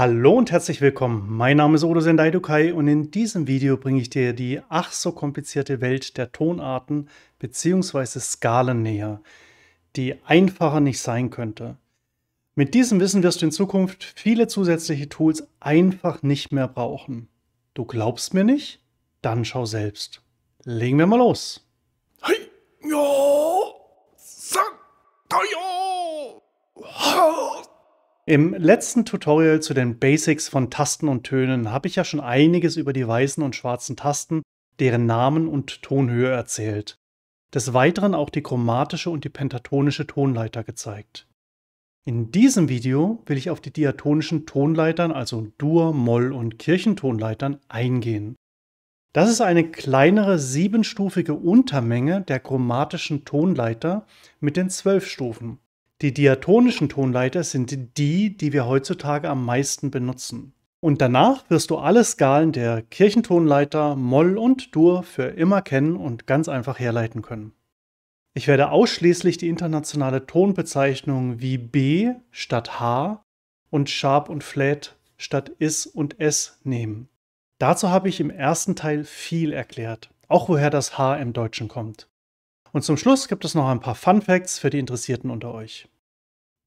Hallo und herzlich willkommen. Mein Name ist Odo Sendai Dukai und in diesem Video bringe ich dir die ach so komplizierte Welt der Tonarten bzw. Skalen näher, die einfacher nicht sein könnte. Mit diesem Wissen wirst du in Zukunft viele zusätzliche Tools einfach nicht mehr brauchen. Du glaubst mir nicht? Dann schau selbst. Legen wir mal los. Hey, ja, sag, ja, im letzten Tutorial zu den Basics von Tasten und Tönen habe ich ja schon einiges über die weißen und schwarzen Tasten, deren Namen und Tonhöhe erzählt. Des Weiteren auch die chromatische und die pentatonische Tonleiter gezeigt. In diesem Video will ich auf die diatonischen Tonleitern, also Dur-, Moll- und Kirchentonleitern, eingehen. Das ist eine kleinere siebenstufige Untermenge der chromatischen Tonleiter mit den zwölf Stufen. Die diatonischen Tonleiter sind die, die wir heutzutage am meisten benutzen. Und danach wirst du alle Skalen der Kirchentonleiter Moll und Dur für immer kennen und ganz einfach herleiten können. Ich werde ausschließlich die internationale Tonbezeichnung wie B statt H und Sharp und Flat statt Is und S nehmen. Dazu habe ich im ersten Teil viel erklärt, auch woher das H im Deutschen kommt. Und zum Schluss gibt es noch ein paar Fun Facts für die Interessierten unter euch.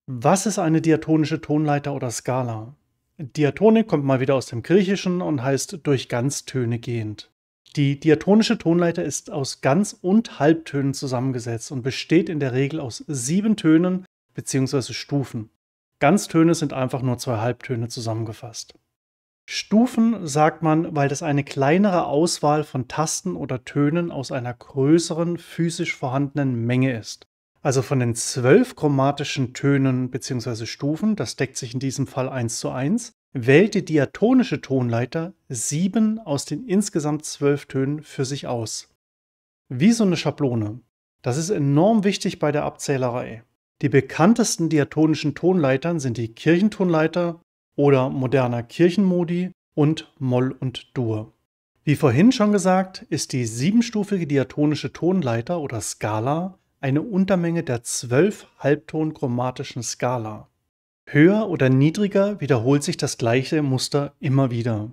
Was ist eine diatonische Tonleiter oder Skala? Diatonik kommt mal wieder aus dem Griechischen und heißt durch Ganztöne gehend. Die diatonische Tonleiter ist aus Ganz- und Halbtönen zusammengesetzt und besteht in der Regel aus sieben Tönen bzw. Stufen. Ganztöne sind einfach nur zwei Halbtöne zusammengefasst. Stufen sagt man, weil das eine kleinere Auswahl von Tasten oder Tönen aus einer größeren physisch vorhandenen Menge ist. Also von den zwölf chromatischen Tönen bzw. Stufen, das deckt sich in diesem Fall 1 zu 1, wählt die diatonische Tonleiter sieben aus den insgesamt zwölf Tönen für sich aus. Wie so eine Schablone. Das ist enorm wichtig bei der Abzählerei. Die bekanntesten diatonischen Tonleitern sind die Kirchentonleiter oder moderner Kirchenmodi und Moll und Dur. Wie vorhin schon gesagt, ist die siebenstufige diatonische Tonleiter oder Skala eine Untermenge der zwölf halbtonchromatischen Skala. Höher oder niedriger wiederholt sich das gleiche Muster immer wieder.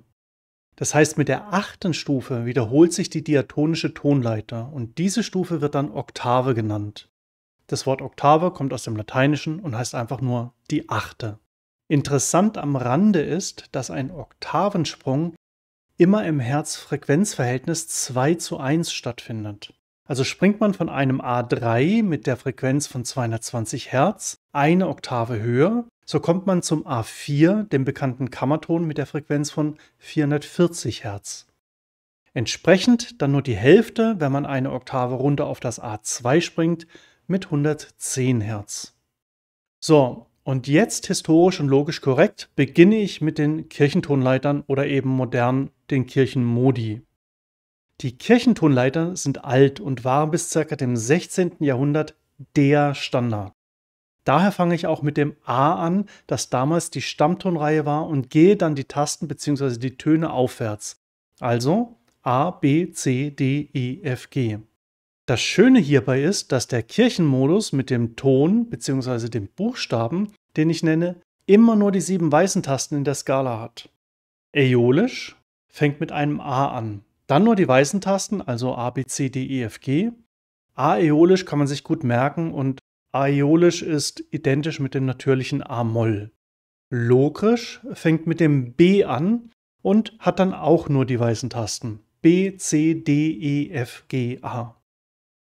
Das heißt, mit der achten Stufe wiederholt sich die diatonische Tonleiter und diese Stufe wird dann Oktave genannt. Das Wort Oktave kommt aus dem Lateinischen und heißt einfach nur die achte. Interessant am Rande ist, dass ein Oktavensprung immer im Herz-Frequenz-Verhältnis 2 zu 1 stattfindet. Also springt man von einem A3 mit der Frequenz von 220 Hertz eine Oktave höher, so kommt man zum A4, dem bekannten Kammerton mit der Frequenz von 440 Hertz. Entsprechend dann nur die Hälfte, wenn man eine Oktave runter auf das A2 springt, mit 110 Hertz. So, und jetzt historisch und logisch korrekt beginne ich mit den Kirchentonleitern oder eben modern den Kirchenmodi. Die Kirchentonleiter sind alt und waren bis ca. dem 16. Jahrhundert der Standard. Daher fange ich auch mit dem A an, das damals die Stammtonreihe war und gehe dann die Tasten bzw. die Töne aufwärts. Also A, B, C, D, E, F, G. Das Schöne hierbei ist, dass der Kirchenmodus mit dem Ton bzw. dem Buchstaben, den ich nenne, immer nur die sieben weißen Tasten in der Skala hat. Äolisch fängt mit einem A an. Dann nur die weißen Tasten, also A, B, C, D, E, F, G. Aeolisch kann man sich gut merken und Aeolisch ist identisch mit dem natürlichen A-Moll. Lokrisch fängt mit dem B an und hat dann auch nur die weißen Tasten. B, C, D, E, F, G, A.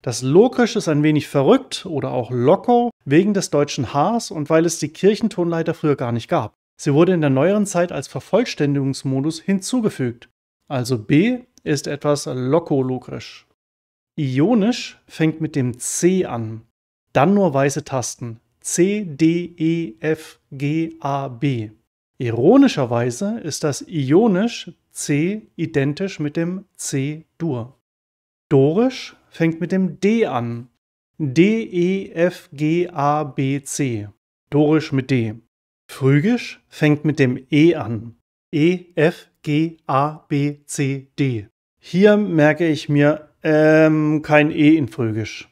Das Lokrisch ist ein wenig verrückt oder auch Loco wegen des deutschen Hs und weil es die Kirchentonleiter früher gar nicht gab. Sie wurde in der neueren Zeit als Vervollständigungsmodus hinzugefügt. Also B ist etwas lokologisch. Ionisch fängt mit dem C an, dann nur weiße Tasten C, D, E, F, G, A, B. Ironischerweise ist das Ionisch C identisch mit dem C-Dur. Dorisch fängt mit dem D an. D, E, F, G, A, B, C. Dorisch mit D. Phrygisch fängt mit dem E an. E, F, G, A, B, C, D. Hier merke ich mir ähm, kein E in Phrygisch.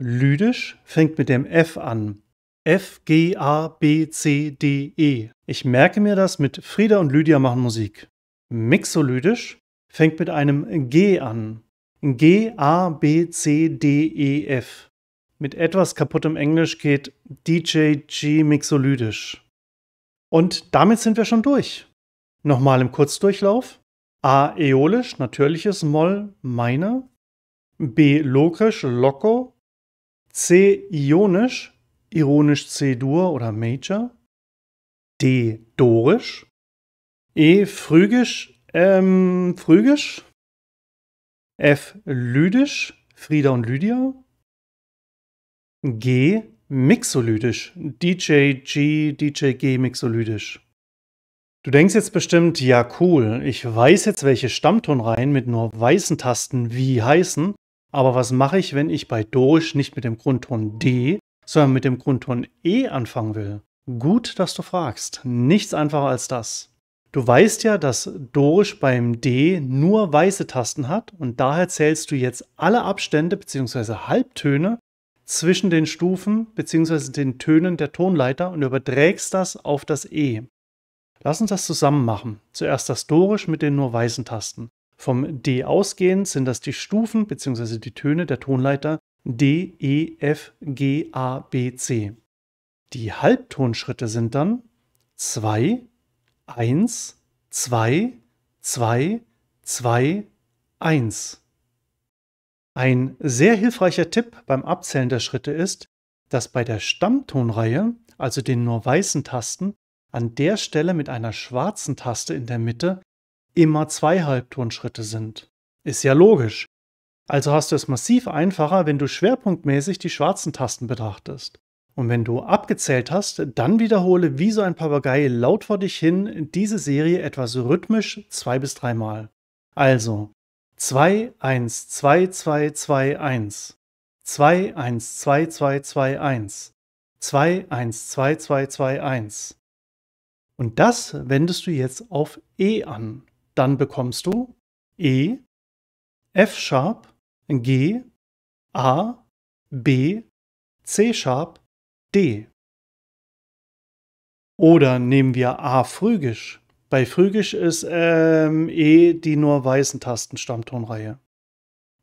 Lydisch fängt mit dem F an. F, G, A, B, C, D, E. Ich merke mir das mit Frieda und Lydia machen Musik. Mixolydisch fängt mit einem G an. G, A, B, C, D, E, F. Mit etwas kaputtem Englisch geht DJ G mixolydisch. Und damit sind wir schon durch. Nochmal im Kurzdurchlauf. A äolisch, natürliches Moll, meine. B lokrisch, loco. C ionisch, ironisch C-Dur oder Major. D dorisch. E phrygisch, ähm, phrygisch. F lydisch, Frieda und Lydia. G mixolydisch, DJ G, DJ G mixolydisch. Du denkst jetzt bestimmt, ja cool, ich weiß jetzt, welche Stammtonreihen mit nur weißen Tasten wie heißen, aber was mache ich, wenn ich bei Dorisch nicht mit dem Grundton D, sondern mit dem Grundton E anfangen will? Gut, dass du fragst. Nichts einfacher als das. Du weißt ja, dass Dorisch beim D nur weiße Tasten hat und daher zählst du jetzt alle Abstände bzw. Halbtöne zwischen den Stufen bzw. den Tönen der Tonleiter und überträgst das auf das E. Lass uns das zusammen machen. Zuerst das Dorisch mit den nur weißen Tasten. Vom D ausgehend sind das die Stufen bzw. die Töne der Tonleiter D, E, F, G, A, B, C. Die Halbtonschritte sind dann 2, 1, 2, 2, 2, 1. Ein sehr hilfreicher Tipp beim Abzählen der Schritte ist, dass bei der Stammtonreihe, also den nur weißen Tasten, an der Stelle mit einer schwarzen Taste in der Mitte immer zwei Halbtonschritte sind. Ist ja logisch. Also hast du es massiv einfacher, wenn du schwerpunktmäßig die schwarzen Tasten betrachtest. Und wenn du abgezählt hast, dann wiederhole wie so ein Papagei laut vor dich hin diese Serie etwas rhythmisch zwei bis dreimal. Also 2, 1, 2, 2, 2, 1. 2, 1, 2, 2, 2, 1. 2, 1, 2, 2, 2, 1. Und das wendest du jetzt auf E an dann bekommst du E, F Sharp, G, A, B, C Sharp, D. Oder nehmen wir A phrygisch. Bei phrygisch ist ähm, E die nur weißen Tasten Stammtonreihe.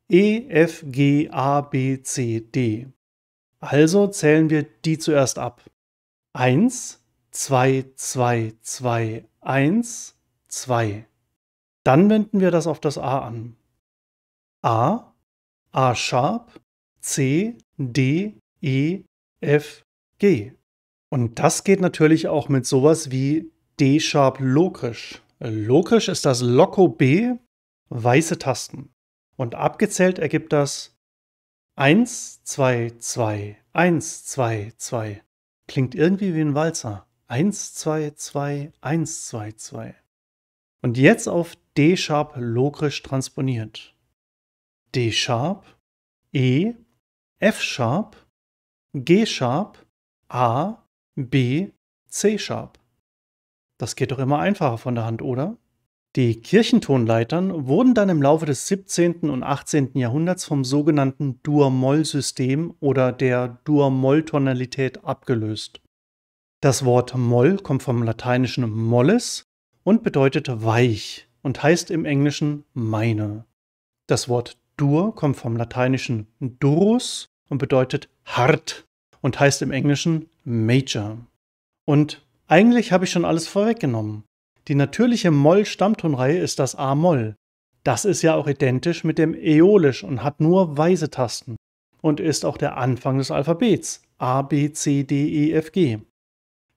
E, F, G, A, B, C, D. Also zählen wir die zuerst ab. 1, 2, 2, 2, 1, 2. Dann wenden wir das auf das A an. A, A Sharp, C, D, E, F, G. Und das geht natürlich auch mit sowas wie D Sharp Lokrisch. Lokrisch ist das Loco B, weiße Tasten. Und abgezählt ergibt das 1, 2, 2, 1, 2, 2. Klingt irgendwie wie ein Walzer. 1, 2, 2, 1, 2, 2. Und jetzt auf D-Sharp logisch transponiert. D-Sharp, E, F-Sharp, G-Sharp, A, B, C-Sharp. Das geht doch immer einfacher von der Hand, oder? Die Kirchentonleitern wurden dann im Laufe des 17. und 18. Jahrhunderts vom sogenannten Dur-Moll-System oder der Dur-Moll-Tonalität abgelöst. Das Wort Moll kommt vom lateinischen molles und bedeutet weich und heißt im Englischen meine. Das Wort Dur kommt vom lateinischen durus und bedeutet hart und heißt im Englischen Major. Und eigentlich habe ich schon alles vorweggenommen. Die natürliche Moll-Stammtonreihe ist das A-Moll. Das ist ja auch identisch mit dem Äolisch und hat nur weiße Tasten und ist auch der Anfang des Alphabets A, B, C, D, E, F, G.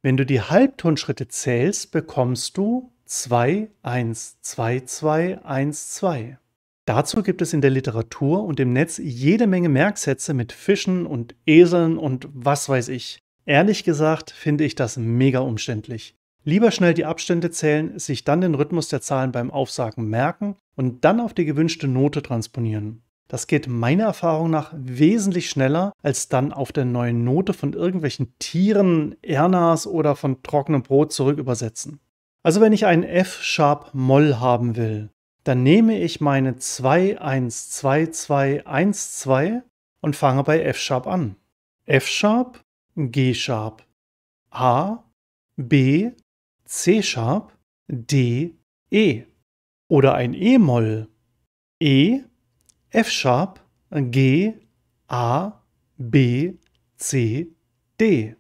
Wenn du die Halbtonschritte zählst, bekommst du 2, 1, 2, 2, 1, 2. Dazu gibt es in der Literatur und im Netz jede Menge Merksätze mit Fischen und Eseln und was weiß ich. Ehrlich gesagt finde ich das mega umständlich. Lieber schnell die Abstände zählen, sich dann den Rhythmus der Zahlen beim Aufsagen merken und dann auf die gewünschte Note transponieren. Das geht meiner Erfahrung nach wesentlich schneller, als dann auf der neuen Note von irgendwelchen Tieren, Ernas oder von trockenem Brot zurück übersetzen. Also wenn ich ein F-Sharp-Moll haben will, dann nehme ich meine 2, 1, 2, 2, 1, 2 und fange bei F-Sharp an. F-Sharp, G-Sharp, A, B, C-Sharp, D, E. Oder ein E-Moll, E, F-Sharp, G, A, B, C, D.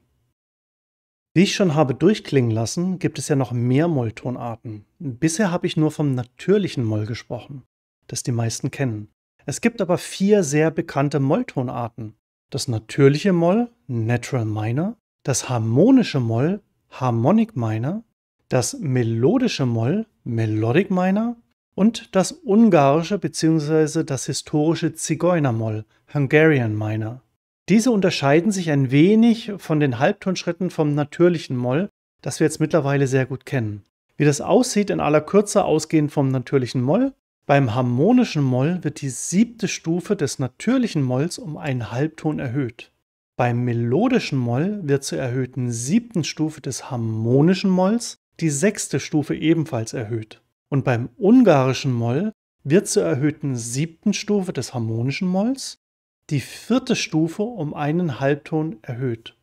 Wie ich schon habe durchklingen lassen, gibt es ja noch mehr Molltonarten. Bisher habe ich nur vom natürlichen Moll gesprochen, das die meisten kennen. Es gibt aber vier sehr bekannte Molltonarten. Das natürliche Moll, Natural Minor, das harmonische Moll, Harmonic Minor, das melodische Moll, Melodic Minor und das ungarische bzw. das historische Zigeunermoll, Hungarian Minor. Diese unterscheiden sich ein wenig von den Halbtonschritten vom natürlichen Moll, das wir jetzt mittlerweile sehr gut kennen. Wie das aussieht in aller Kürze ausgehend vom natürlichen Moll. Beim harmonischen Moll wird die siebte Stufe des natürlichen Molls um einen Halbton erhöht. Beim melodischen Moll wird zur erhöhten siebten Stufe des harmonischen Molls die sechste Stufe ebenfalls erhöht. Und beim ungarischen Moll wird zur erhöhten siebten Stufe des harmonischen Molls die vierte Stufe um einen Halbton erhöht.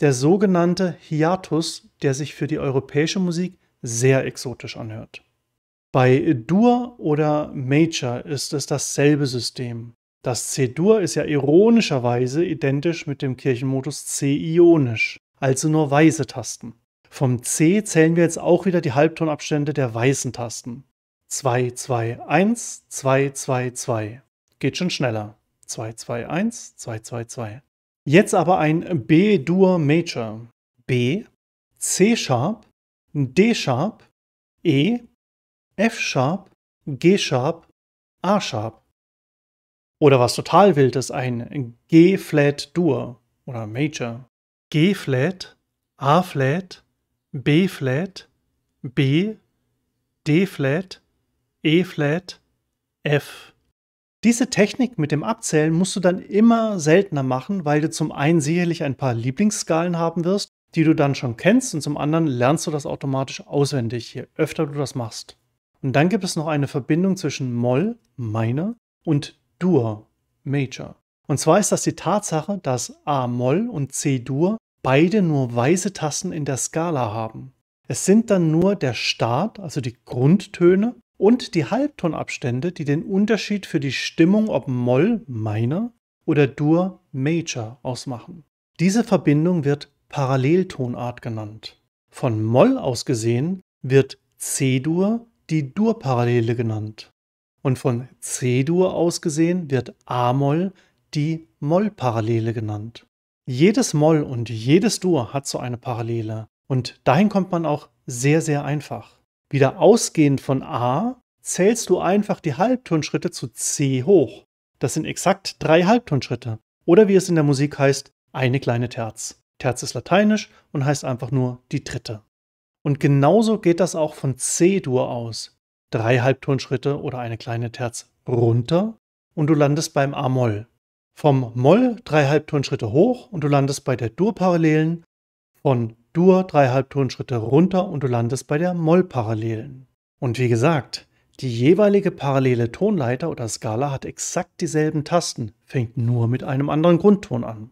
Der sogenannte Hiatus, der sich für die europäische Musik sehr exotisch anhört. Bei Dur oder Major ist es dasselbe System. Das C-Dur ist ja ironischerweise identisch mit dem Kirchenmodus C-Ionisch, also nur weiße Tasten. Vom C zählen wir jetzt auch wieder die Halbtonabstände der weißen Tasten. 2, 2, 1, 2, 2, 2. Geht schon schneller. 2, 2, 1, 2, 2, 2. Jetzt aber ein B-Dur Major. B, C-Sharp, D-Sharp, E, F-Sharp, G-Sharp, A-Sharp. Oder was total wild ist, ein G-Flat-Dur oder Major. G-Flat, A-Flat, B-Flat, B, D-Flat, E-Flat, F. Diese Technik mit dem Abzählen musst du dann immer seltener machen, weil du zum einen sicherlich ein paar Lieblingsskalen haben wirst, die du dann schon kennst, und zum anderen lernst du das automatisch auswendig, je öfter du das machst. Und dann gibt es noch eine Verbindung zwischen Moll, Minor, und Dur, Major. Und zwar ist das die Tatsache, dass A-Moll und C-Dur beide nur weiße Tasten in der Skala haben. Es sind dann nur der Start, also die Grundtöne, und die Halbtonabstände, die den Unterschied für die Stimmung ob Moll Minor oder Dur Major ausmachen. Diese Verbindung wird Paralleltonart genannt. Von Moll aus gesehen wird C-Dur die Dur-Parallele genannt. Und von C-Dur aus gesehen wird A-Moll die Moll-Parallele genannt. Jedes Moll und jedes Dur hat so eine Parallele. Und dahin kommt man auch sehr, sehr einfach. Wieder ausgehend von A zählst du einfach die Halbtonschritte zu C hoch. Das sind exakt drei Halbtonschritte. Oder wie es in der Musik heißt, eine kleine Terz. Terz ist lateinisch und heißt einfach nur die dritte. Und genauso geht das auch von C-Dur aus. Drei Halbtonschritte oder eine kleine Terz runter und du landest beim A-Moll. Vom Moll drei Halbtonschritte hoch und du landest bei der Dur-Parallelen. Von Dur drei Halbtonschritte runter und du landest bei der Moll-Parallelen. Und wie gesagt, die jeweilige parallele Tonleiter oder Skala hat exakt dieselben Tasten, fängt nur mit einem anderen Grundton an.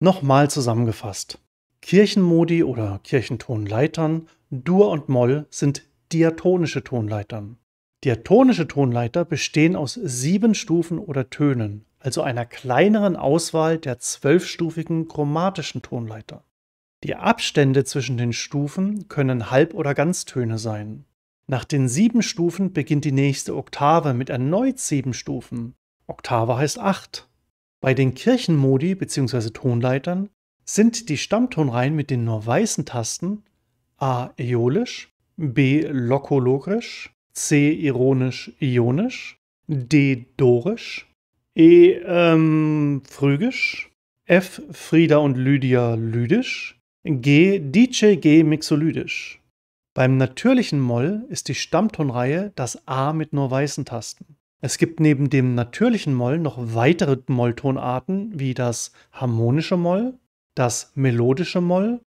Nochmal zusammengefasst. Kirchenmodi oder Kirchentonleitern, Dur und Moll sind diatonische Tonleitern. Diatonische Tonleiter bestehen aus sieben Stufen oder Tönen, also einer kleineren Auswahl der zwölfstufigen chromatischen Tonleiter. Die Abstände zwischen den Stufen können Halb- oder Ganztöne sein. Nach den sieben Stufen beginnt die nächste Oktave mit erneut sieben Stufen. Oktave heißt acht. Bei den Kirchenmodi bzw. Tonleitern sind die Stammtonreihen mit den nur weißen Tasten A äolisch, B lokologisch, C ironisch ionisch, D dorisch, E ähm, phrygisch, F Frieda und Lydia lydisch, G DJ G mixolydisch. Beim natürlichen Moll ist die Stammtonreihe das A mit nur weißen Tasten. Es gibt neben dem natürlichen Moll noch weitere Molltonarten wie das harmonische Moll, das melodische Moll,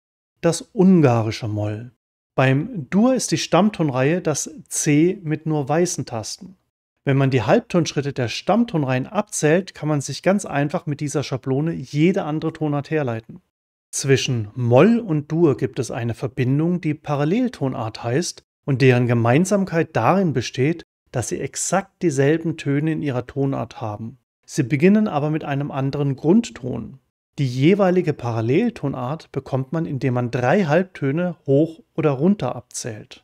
das ungarische Moll. Beim Dur ist die Stammtonreihe das C mit nur weißen Tasten. Wenn man die Halbtonschritte der Stammtonreihen abzählt, kann man sich ganz einfach mit dieser Schablone jede andere Tonart herleiten. Zwischen Moll und Dur gibt es eine Verbindung, die Paralleltonart heißt und deren Gemeinsamkeit darin besteht, dass sie exakt dieselben Töne in ihrer Tonart haben. Sie beginnen aber mit einem anderen Grundton. Die jeweilige Paralleltonart bekommt man, indem man drei Halbtöne hoch oder runter abzählt.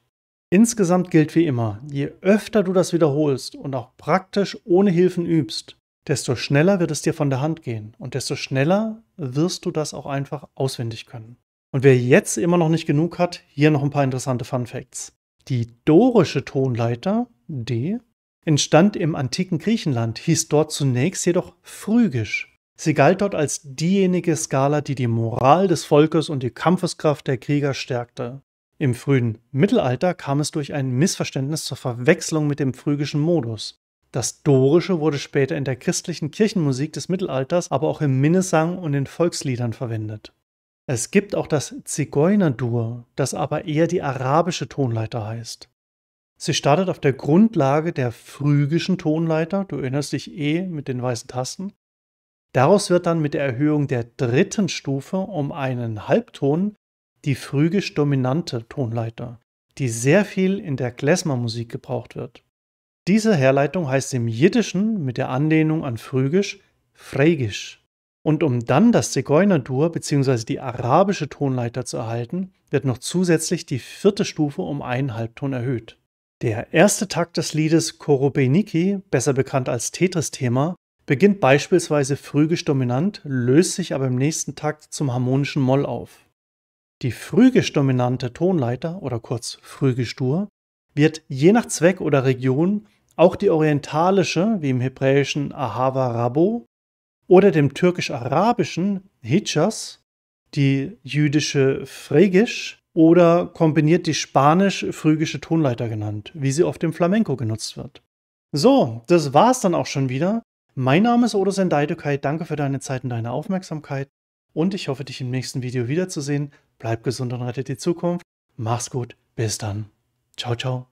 Insgesamt gilt wie immer, je öfter du das wiederholst und auch praktisch ohne Hilfen übst, desto schneller wird es dir von der Hand gehen und desto schneller wirst du das auch einfach auswendig können. Und wer jetzt immer noch nicht genug hat, hier noch ein paar interessante Fun Facts. Die dorische Tonleiter D entstand im antiken Griechenland, hieß dort zunächst jedoch phrygisch. Sie galt dort als diejenige Skala, die die Moral des Volkes und die Kampfeskraft der Krieger stärkte. Im frühen Mittelalter kam es durch ein Missverständnis zur Verwechslung mit dem phrygischen Modus. Das Dorische wurde später in der christlichen Kirchenmusik des Mittelalters, aber auch im Minnesang und in Volksliedern verwendet. Es gibt auch das Zigeunerdur, das aber eher die arabische Tonleiter heißt. Sie startet auf der Grundlage der phrygischen Tonleiter, du erinnerst dich eh mit den weißen Tasten. Daraus wird dann mit der Erhöhung der dritten Stufe um einen Halbton die phrygisch dominante Tonleiter, die sehr viel in der Klezmermusik gebraucht wird. Diese Herleitung heißt im Jiddischen mit der Anlehnung an Phrygisch Phrygisch. Und um dann das Zigeunerdur bzw. die arabische Tonleiter zu erhalten, wird noch zusätzlich die vierte Stufe um einen Halbton erhöht. Der erste Takt des Liedes Korobeniki, besser bekannt als Tetris-Thema, beginnt beispielsweise phrygisch dominant, löst sich aber im nächsten Takt zum harmonischen Moll auf. Die phrygisch dominante Tonleiter oder kurz phrygisch Dur wird je nach Zweck oder Region auch die orientalische, wie im hebräischen Ahava Rabo, oder dem türkisch-arabischen Hijaz, die jüdische Phrygisch oder kombiniert die spanisch-phrygische Tonleiter genannt, wie sie oft im Flamenco genutzt wird. So, das war's dann auch schon wieder. Mein Name ist Odo Sendaidokai, danke für deine Zeit und deine Aufmerksamkeit und ich hoffe, dich im nächsten Video wiederzusehen. Bleib gesund und rette die Zukunft. Mach's gut, bis dann. Ciao, ciao.